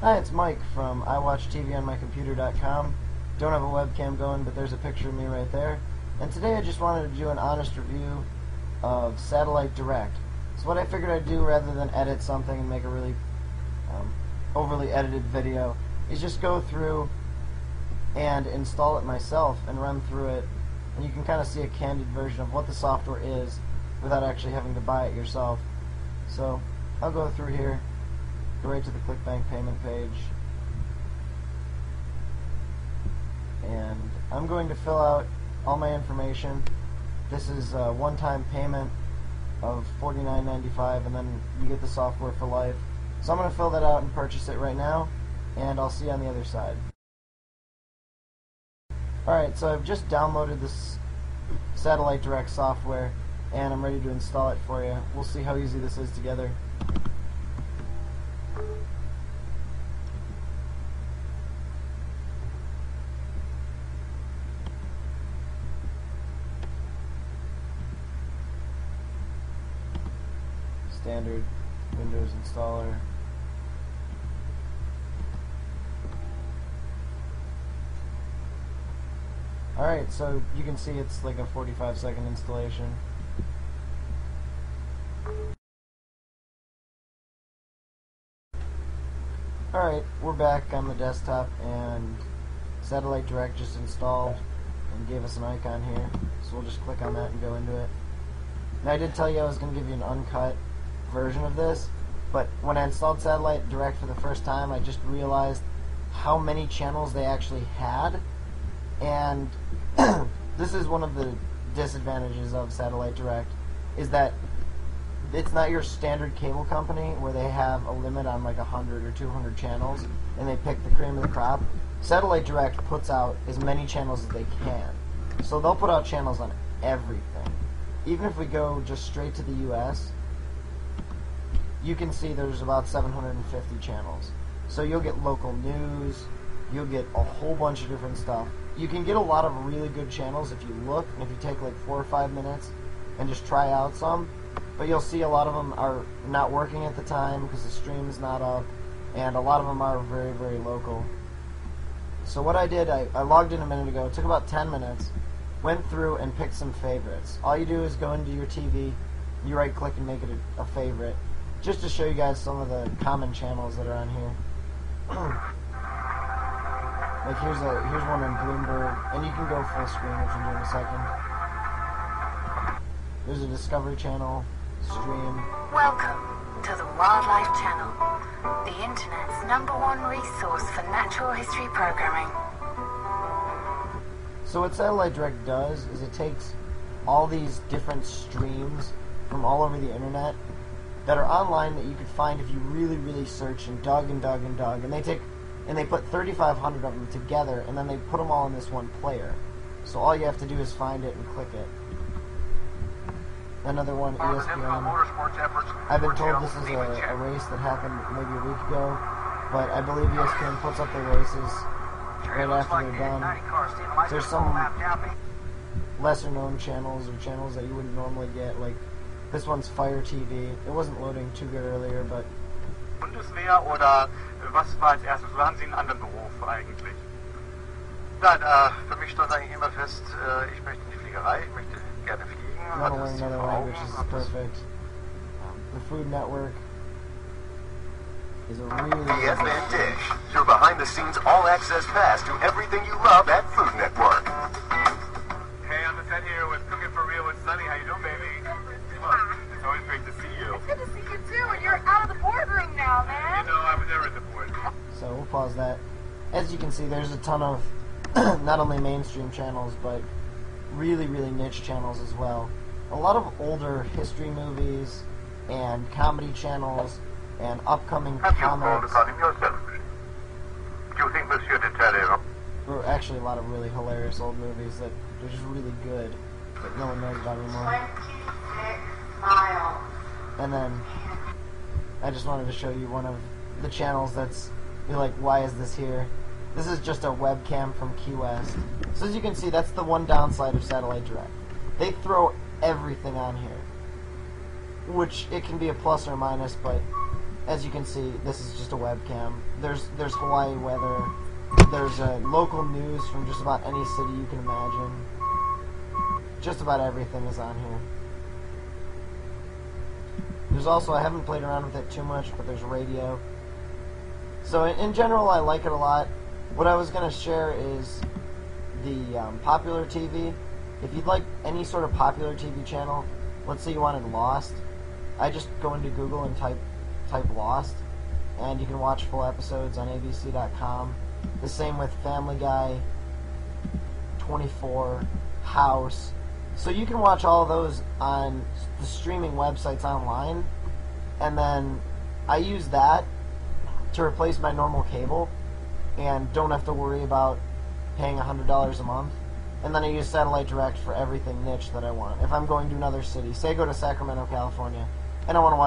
Hi, it's Mike from iWatchTVOnMyComputer.com. Don't have a webcam going, but there's a picture of me right there. And today I just wanted to do an honest review of Satellite Direct. So what I figured I'd do rather than edit something and make a really um, overly edited video is just go through and install it myself and run through it and you can kind of see a candid version of what the software is without actually having to buy it yourself. So I'll go through here go right to the ClickBank payment page. And I'm going to fill out all my information. This is a one-time payment of $49.95 and then you get the software for life. So I'm going to fill that out and purchase it right now and I'll see you on the other side. Alright so I've just downloaded this Satellite Direct software and I'm ready to install it for you. We'll see how easy this is together standard Windows installer. Alright, so you can see it's like a 45 second installation. Alright, we're back on the desktop and Satellite Direct just installed and gave us an icon here. So we'll just click on that and go into it. Now I did tell you I was going to give you an uncut version of this, but when I installed Satellite Direct for the first time, I just realized how many channels they actually had, and this is one of the disadvantages of Satellite Direct, is that it's not your standard cable company where they have a limit on like 100 or 200 channels and they pick the cream of the crop. Satellite Direct puts out as many channels as they can. So they'll put out channels on everything. Even if we go just straight to the US, you can see there's about 750 channels. So you'll get local news, you'll get a whole bunch of different stuff. You can get a lot of really good channels if you look, and if you take like four or five minutes and just try out some. But you'll see a lot of them are not working at the time because the stream is not up, and a lot of them are very, very local. So what I did, I, I logged in a minute ago, it took about 10 minutes, went through and picked some favorites. All you do is go into your TV, you right click and make it a, a favorite, just to show you guys some of the common channels that are on here. like here's a here's one on Bloomberg, and you can go full screen if you do in a second. There's a Discovery Channel stream. Welcome to the Wildlife Channel, the internet's number one resource for natural history programming. So what Satellite Direct does is it takes all these different streams from all over the internet that are online that you could find if you really, really search and dug and dug and dug. And they take and they put 3,500 of them together, and then they put them all in this one player. So all you have to do is find it and click it. Another one, ESPN. I've been told this is a, a race that happened maybe a week ago, but I believe ESPN puts up their races right after they're done. There's some lesser known channels or channels that you wouldn't normally get, like this one's Fire TV. It wasn't loading too good earlier, but. Bundeswehr oder was war als erstes? Oder haben Sie einen anderen Beruf eigentlich? Nein, äh, für mich stand eigentlich immer fest, äh, ich möchte in die Fliegerei, ich möchte gerne fliegen. Not learning another language is perfect. The Food Network is a really The Advent Dish, your behind-the-scenes all-access pass to everything you love at pause that. As you can see, there's a ton of not only mainstream channels, but really, really niche channels as well. A lot of older history movies and comedy channels and upcoming Have you called comics. upon him yourself? Do you think Monsieur de Talleyrand Or actually a lot of really hilarious old movies that are just really good, but no one knows about anymore. 26 miles. And then I just wanted to show you one of the channels that's you're like, why is this here? This is just a webcam from Key West. So as you can see, that's the one downside of Satellite Direct. They throw everything on here. Which it can be a plus or a minus, but as you can see, this is just a webcam. There's there's Hawaii weather. There's uh, local news from just about any city you can imagine. Just about everything is on here. There's also I haven't played around with it too much, but there's radio. So in, general, I like it a lot. What I was gonna share is the um, popular TV. If you'd like any sort of popular TV channel, let's say you wanted Lost, I just go into Google and type type Lost, and you can watch full episodes on ABC.com. The same with Family Guy, 24, House. So you can watch all those on the streaming websites online, and then I use that to replace my normal cable, and don't have to worry about paying $100 a month. And then I use Satellite Direct for everything niche that I want. If I'm going to another city, say go to Sacramento, California, and I want to watch